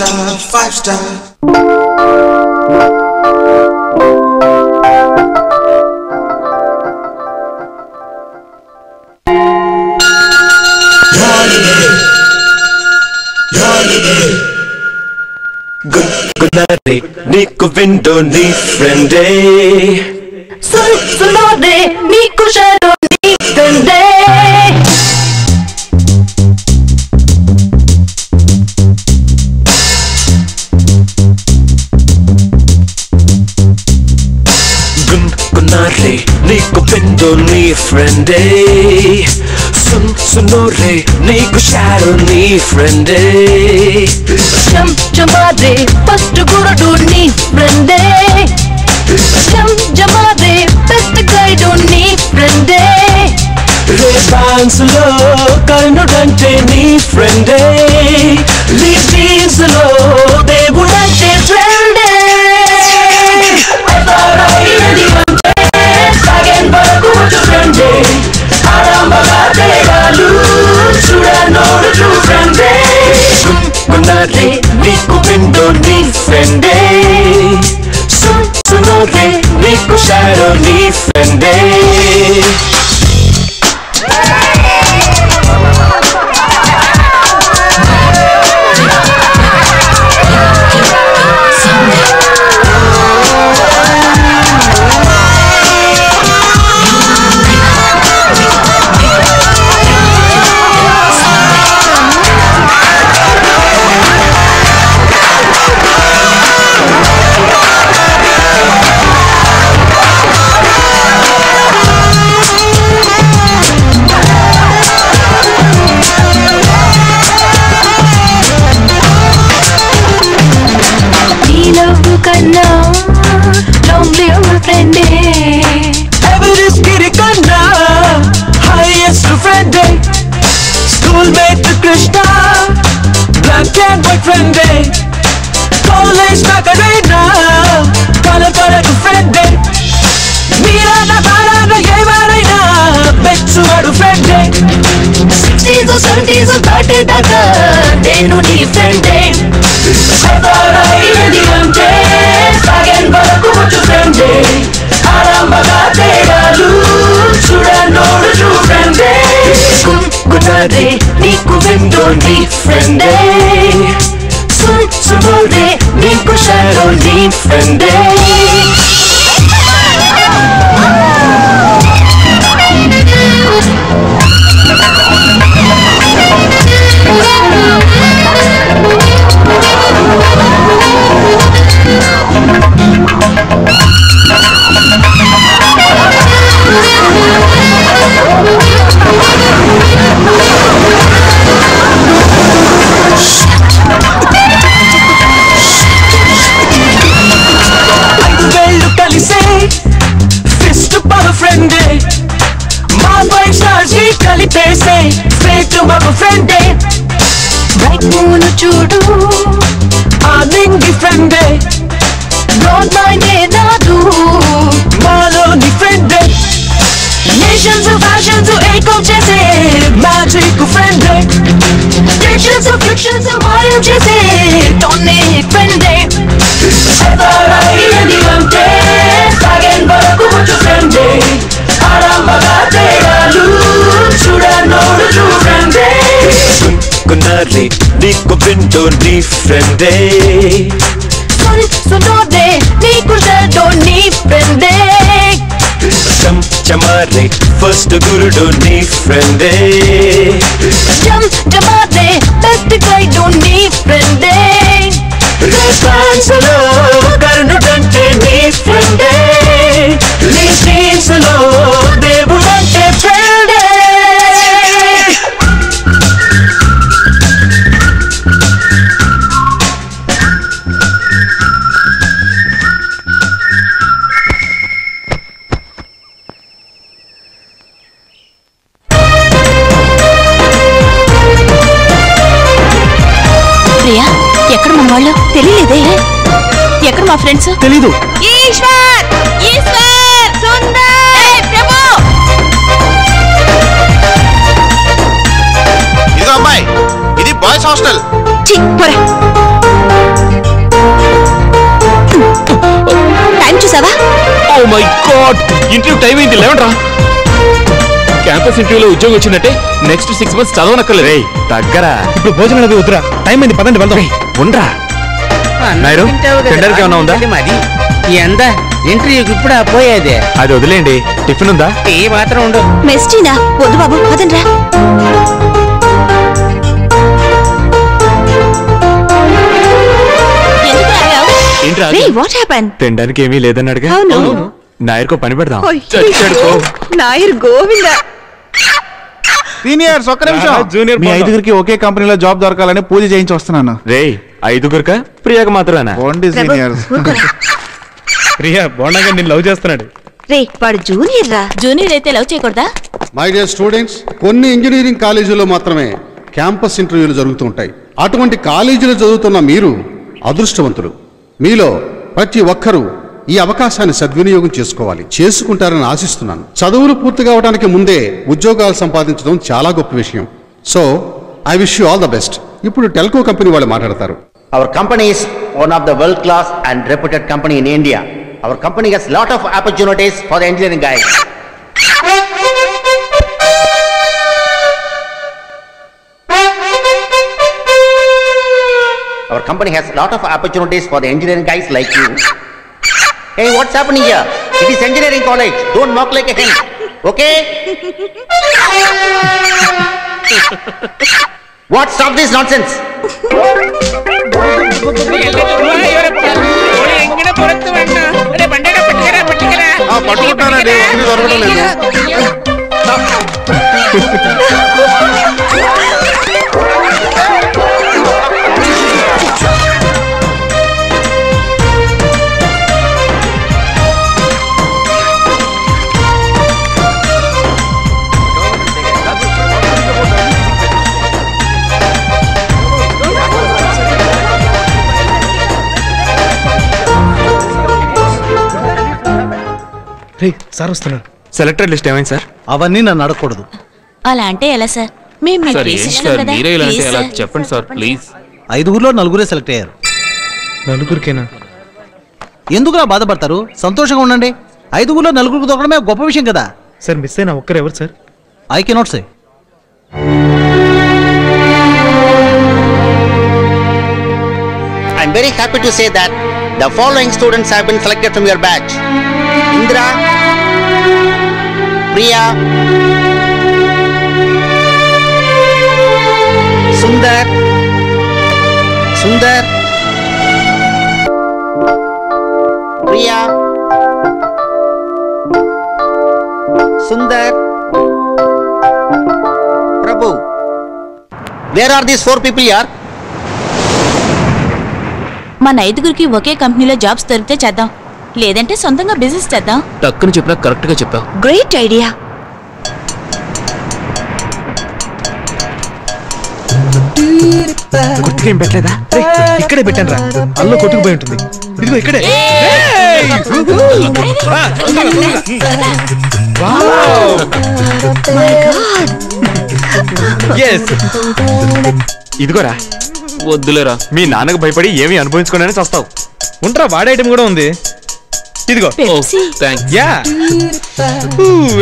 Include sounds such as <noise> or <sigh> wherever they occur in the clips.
star, five star. గున్నారే నీకు window నీ ఫ్రెండే సున్ సునోరే నీకు షాడో నీ ఫ్రెండే నీ ఫ్రెండే సున్ సునోరే నీకు షాడో నీ ఫ్రెండే చం చమారే ఫస్ట్ గురుడు నీ ఫ్రెండే చం జమారే బెస్ట్ గైడు నీ ఫ్రెండే రేపాన్స్లో కర్ణుడంటే నీ ఫ్రెండే లివ్ ఫ్రెండే ఎవరెస్ట్ గిరి కన్నా హైయెస్ట్ ఫ్రెండే schoolmate Krishna black and white ఫ్రెండే కాలేజ్ నాకరైనా కలపరకు ఫ్రెండే మీరన్న బారాన ఎవరైనా పెచ్చువాడు ఫ్రెండే సిక్స్టీస్ సెవెంటీస్ దాటేదాకా నేను నీ ఫ్రెండే సదారైనది అంటే విండో నీ ఫ్రెండే సున్ సునోరే నీకు షాడో గున్నారే నీకు వింటూ నీ ఫ్రెండే సున్ సునోదే నీకు షాడో నీ ఫ్రెండే చం చమారే ఫస్ట్ గురుడు నీ ఫ్రెండే జం జమాదే బెస్ట్ గైడు నీ ఫ్రెండే రెస్పాన్స్లో కర్ణుడంటే నీ ఫ్రెండే మా ఫ్రెండ్స్ తెలీదు. ఈశ్వర్! ఈశ్వర్! సుందర్! ప్రభు! ఇదో అమ్మాయి ఇది బాయ్స్ హాస్టల్. చి పోరా. టైం చూసావా? Oh my God interview time అయింది లేవండ్రా. క్యాంపస్ ఇంటర్వ్యూలో ఉద్యోగం వచ్చిందంటే నెక్స్ట్ సిక్స్ మంత్స్ చదవనక్కర్లేదు. రేయ్ దగ్గర. ఇప్పుడు భోజనం అనేది వద్దురా. టైం అయింది పదండి వెళ్దాం. ఉండరా. నాయుడు, ఏమన్నా ఉందా? మరి. ఎంత ఇంటర్వ్యూకి ఇప్పుడు పోయేది అది. వదిలేండి టిఫిన్ ఉందా? టీ మాత్రం ఉండు. మెస్టీనా వద్దు బాబు పదండ్రా ఎందుకు ఆగావు? ఏంట్రా రే వాట్ హ్యాపెన్ తినడానికి ఏమీ. నాయర్కో పని పెడదాం. చచ్చాడు పో. నాయర్ గోవింద. సీనియర్స్ ఒక్క నిమిషం. జూనియర్ మీ ఐదుగురికి ఒకే కంపెనీలో జాబ్ దొరకాలని పూజ చేయించి వస్తున్నాను. రేయ్ ఐదుగురుక? ప్రియాక మాత్రమేనా? ప్రియా బోండంగా నేను లవ్ చేస్తున్నాడు. రే వాడు జూనియర్ రా. జూనియర్ అయితే లవ్ చేయకూడదా? మై డియర్ స్టూడెంట్స్ కొన్ని ఇంజనీరింగ్ కాలేజీల్లో మాత్రమే క్యాంపస్ ఇంటర్వ్యూలు జరుగుతూ ఉంటాయి. అటువంటి కాలేజీలో చదువుతున్న మీరు అదృష్టవంతులు. మీలో ప్రతి ఒక్కరూ ఈ అవకాశాన్ని సద్వినియోగం చేసుకోవాలి. చేసుకుంటారని ఆశిస్తున్నాను. చదువులు పూర్తి కావడానికి ముందే ఉద్యోగాలు సంపాదించడం చాలా గొప్ప విషయం. So I wish you all the best ఇప్పుడు టెల్కో కంపెనీ వాళ్ళు మాట్లాడతారు. Our company is one of the world class and reputed company in India. Our company has lot of opportunities for the engineering guys. Our company has lot of opportunities for the engineering guys like you. Hey, what's happening here? It is engineering college. Don't mock like a hen. Okay? <laughs> what? Stop this nonsense. എങ്ങനെ പുറത്ത് വേണ്ട പണ്ടേ പട്ടിക്കരാ പട്ടിക്കരാ പട്ടുകൊട്ടാനാ ഒന്നും തുറക്കണല്ലേ రే sir వస్తున్నారు సెలెక్టెడ్ లిస్ట్ ఏమైంది సార్? అవన్నీ నన్ను అడగకూడదు. అలా అంటే ఎలా సార్? మేము మీకు సార్ ఏంటి తీసిస్తాం సార్? కదా. మీరే ఇలా అంటే Please, ఎలా? sir. చెప్పండి సార్ ప్లీజ్ ఐదుగురులో నలుగురే సెలెక్ట్ అయ్యారు. నలుగురికేనా? ఎందుకులా బాధపడతారు? సంతోషంగా ఉండండి. ఐదుగురులో నలుగురికి దొరకడమే గొప్ప విషయం కదా. సార్ మిస్ అయిన ఒక్కరు ఎవరు sir? I cannot say. I'm very happy to say that the following students have been selected from your batch. Indra, Priya, Sundar, Sundar, Priya, Sundar, Prabhu. Where are these four people here? మన ఐదుగురికి ఒకే కంపెనీలో jobs దొరికితే చేద్దాం. లేదంటే సొంతంగా business చేద్దాం. టక్కుని చెప్పినా కరెక్ట్గా చెప్పావు. గ్రేట్ ఐడియా గుర్తుగా ఏం పెట్టలేదా? రేయ్, ఇక్కడే పెట్టాను రా. అల్లో కొట్టుకుపోయి ఉంటుంది. ఇదిగో ఇక్కడే. ఏయ్! ఆ, తొందరగా, తొందరగా. Yes. ఇదిగోరా. వద్దులేరా. మీ నాన్నకు భయపడి ఏమీ అనుభవించుకోనని చస్తావు. ఉంట్రా వాడే ఐటమ్ కూడా ఉంది. ఇదిగో. Thanks yeah.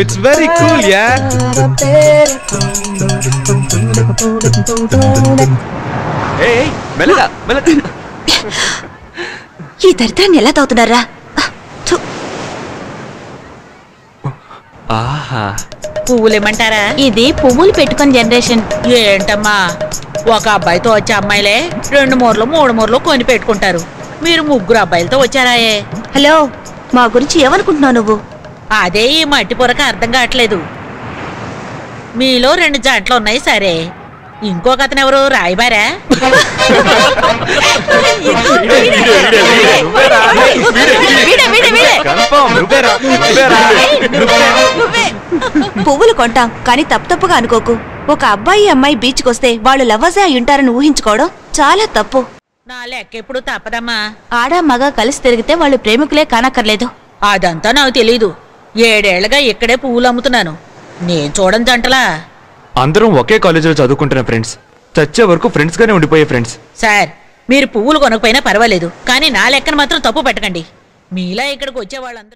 It's very cool yeah మెల్లగా మెల్లగా. ఈ దరిద్రాన్ని ఎలా తాగుతున్నారా? ఆహా. పువ్వులేమంటారా ఇది పువ్వులు పెట్టుకుని జనరేషన్ ఏంటమ్మా? ఒక అబ్బాయితో వచ్చే అమ్మాయిలే రెండు మూరలు మూడు మూరలు కొని పెట్టుకుంటారు. మీరు ముగ్గురు అబ్బాయిలతో వచ్చారాయే. హలో మా గురించి ఏమనుకుంటున్నావు నువ్వు? అదే ఈ మట్టి పొరక అర్థం కావట్లేదు. మీలో రెండు జంటలు ఉన్నాయి సరే. ఇంకొక అతను ఎవరు? రాయబారా. పువ్వులు కొంటాం కానీ తప్పు తప్పుగా అనుకోకు. ఒక అబ్బాయి అమ్మాయి బీచ్కి వస్తే వాళ్ళు లవ్వజే అయి ఉంటారని ఊహించుకోవడం చాలా తప్పు. నా లెక్క ఎప్పుడు తప్పదమ్మా. ఆడ మగ కలిసి తిరిగితే వాళ్ళు ప్రేమికులే కానక్కర్లేదు. అదంతా నాకు తెలీదు. ఏడేళ్ళగా ఇక్కడే పువ్వులు అమ్ముతున్నాను. నేను చూడని జంటలా. అందరం ఒకే కాలేజీలో చదువుకుంటున్న ఫ్రెండ్స్. చచ్చే వరకు ఫ్రెండ్స్ గానే ఉండిపోయే ఫ్రెండ్స్. సార్ మీరు పువ్వులు కొనకపోయినా పర్వాలేదు. కానీ నా లెక్కన మాత్రం తప్పు పెట్టకండి. మీలా ఇక్కడికి వచ్చే వాళ్ళందరూ